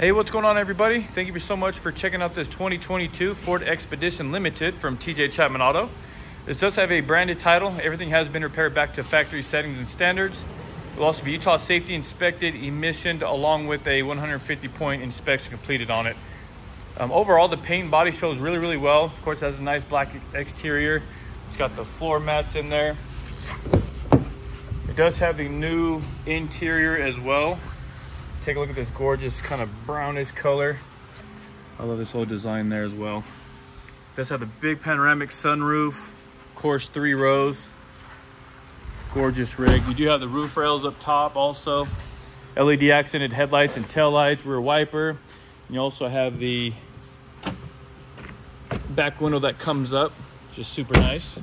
Hey, what's going on everybody? Thank you so much for checking out this 2022 Ford Expedition Limited from TJ Chapman Auto. This does have a branded title. Everything has been repaired back to factory settings and standards. It will also be Utah safety inspected, emissioned, along with a 150 point inspection completed on it. Um, overall, the paint and body shows really, really well. Of course, it has a nice black exterior. It's got the floor mats in there. It does have the new interior as well. Take a look at this gorgeous kind of brownish color. I love this whole design there as well. Does have the big panoramic sunroof, of course, three rows. Gorgeous rig. You do have the roof rails up top also. LED accented headlights and tail lights, rear wiper. And you also have the back window that comes up, just super nice.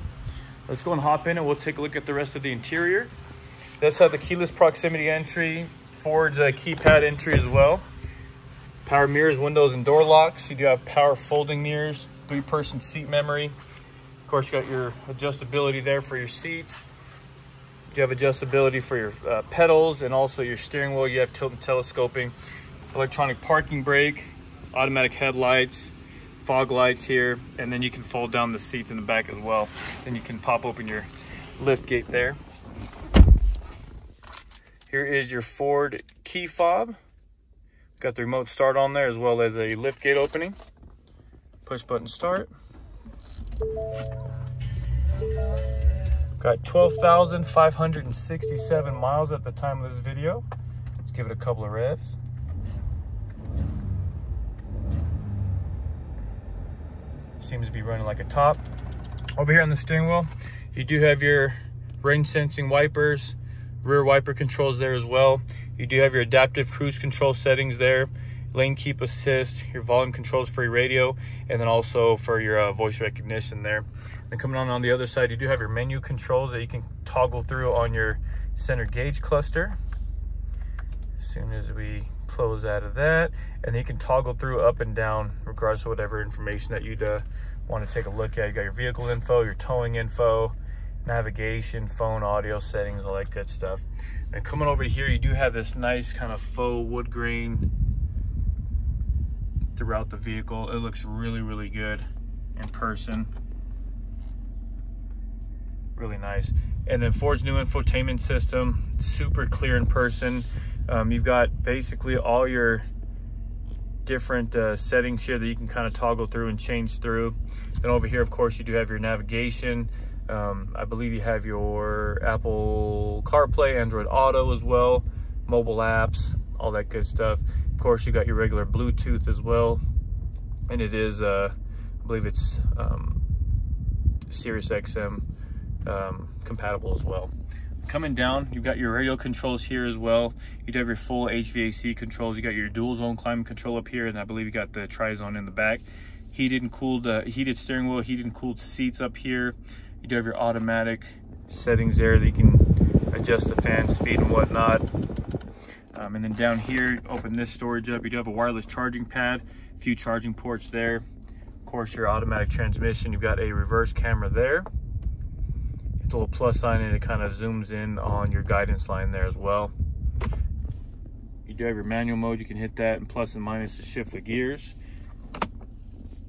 Let's go and hop in and we'll take a look at the rest of the interior. Does have the keyless proximity entry, Ford's uh, keypad entry as well. Power mirrors, windows, and door locks. You do have power folding mirrors, three-person seat memory. Of course, you got your adjustability there for your seats. You have adjustability for your uh, pedals and also your steering wheel. You have tilt and telescoping, electronic parking brake, automatic headlights, fog lights here, and then you can fold down the seats in the back as well. Then you can pop open your lift gate there. Here is your Ford key fob. Got the remote start on there as well as a lift gate opening. Push button start. Got 12,567 miles at the time of this video. Let's give it a couple of revs. Seems to be running like a top. Over here on the steering wheel, you do have your rain sensing wipers, rear wiper controls there as well. You do have your adaptive cruise control settings there, lane keep assist, your volume controls for your radio, and then also for your uh, voice recognition there. And coming on on the other side, you do have your menu controls that you can toggle through on your center gauge cluster. As soon as we close out of that, and then you can toggle through up and down regardless of whatever information that you'd uh, want to take a look at. You got your vehicle info, your towing info, navigation, phone, audio settings, all that good stuff. And coming over here, you do have this nice kind of faux wood grain throughout the vehicle. It looks really, really good in person. Really nice. And then Ford's new infotainment system, super clear in person. Um, you've got basically all your different uh, settings here that you can kind of toggle through and change through. Then over here, of course, you do have your navigation, um, I believe you have your Apple CarPlay, Android Auto as well, mobile apps, all that good stuff. Of course, you got your regular Bluetooth as well. And it is, uh, I believe it's um, Sirius XM um, compatible as well. Coming down, you've got your radio controls here as well. You have your full HVAC controls. You got your dual zone climate control up here, and I believe you got the tri-zone in the back. Heated and cooled, uh, heated steering wheel, heated and cooled seats up here. You do have your automatic settings there that you can adjust the fan speed and whatnot. Um, and then down here, open this storage up. You do have a wireless charging pad, a few charging ports there. Of course, your automatic transmission. You've got a reverse camera there. It's a little plus sign and it kind of zooms in on your guidance line there as well. You do have your manual mode. You can hit that and plus and minus to shift the gears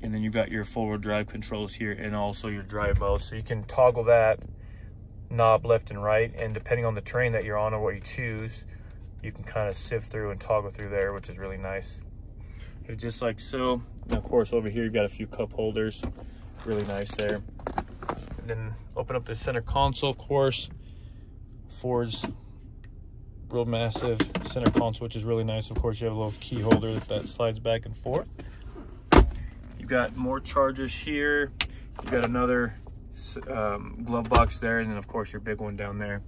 and then you've got your four-wheel drive controls here and also your drive mode. So you can toggle that knob left and right. And depending on the terrain that you're on or what you choose you can kind of sift through and toggle through there which is really nice. Just like so. And of course over here you've got a few cup holders. Really nice there. And then open up the center console of course. Ford's real massive center console which is really nice. Of course you have a little key holder that slides back and forth You've got more chargers here. You've got another um, glove box there, and then of course your big one down there.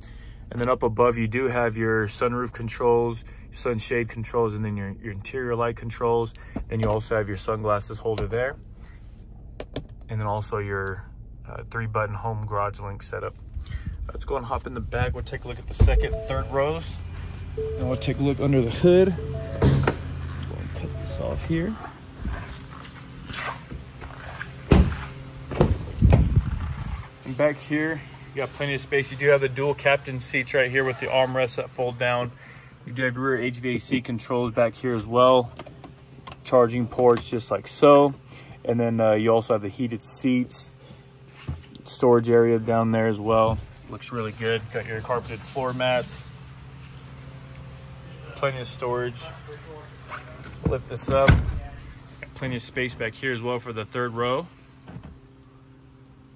And then up above you do have your sunroof controls, sunshade controls, and then your, your interior light controls. Then you also have your sunglasses holder there. And then also your uh, three button home garage link setup. Let's go and hop in the back. We'll take a look at the second third rows. And we'll take a look under the hood. Cut this off here. And back here, you got plenty of space. You do have the dual captain seats right here with the armrests that fold down. You do have rear HVAC controls back here as well. charging ports just like so. And then uh, you also have the heated seats, storage area down there as well. Looks really good. Got your carpeted floor mats. Plenty of storage. Lift this up. Got plenty of space back here as well for the third row.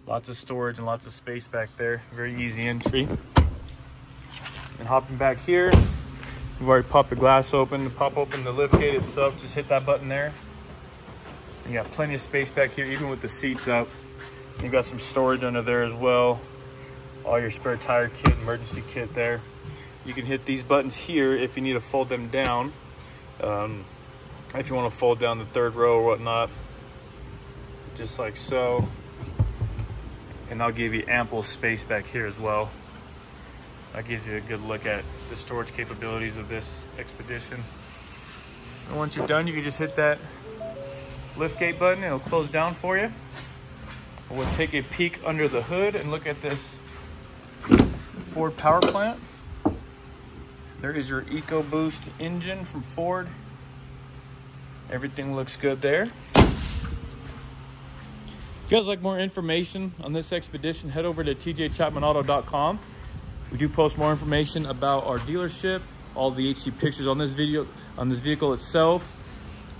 Lots of storage and lots of space back there. Very easy entry. And hopping back here, we've already popped the glass open. To pop open the lift gate itself, just hit that button there. You got plenty of space back here, even with the seats up. You got some storage under there as well. All your spare tire kit, emergency kit there. You can hit these buttons here if you need to fold them down. Um, if you want to fold down the third row or whatnot, just like so and I'll give you ample space back here as well. That gives you a good look at the storage capabilities of this Expedition. And once you're done, you can just hit that lift gate button. It'll close down for you. We'll take a peek under the hood and look at this Ford power plant. There is your EcoBoost engine from Ford. Everything looks good there. You guys like more information on this expedition, head over to tjchapmanauto.com. We do post more information about our dealership, all the HD pictures on this video, on this vehicle itself.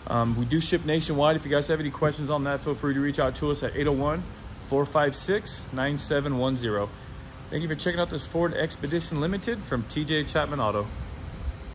Um, we do ship nationwide. If you guys have any questions on that, feel free to reach out to us at 801-456-9710. Thank you for checking out this Ford Expedition Limited from TJ Chapman Auto.